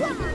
Yeah!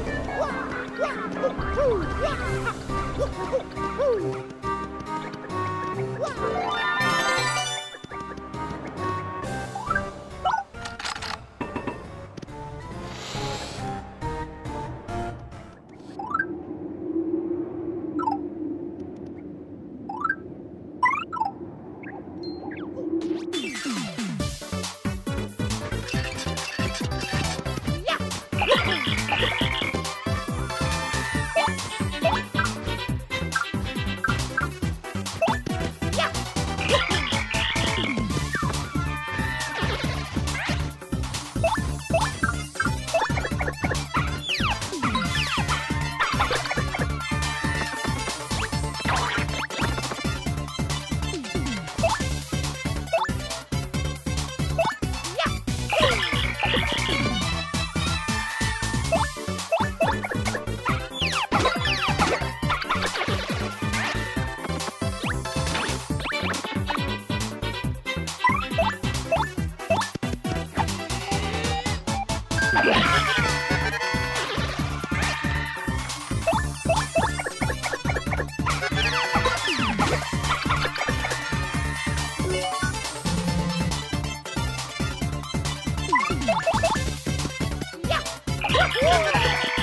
Whoa.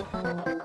Woo!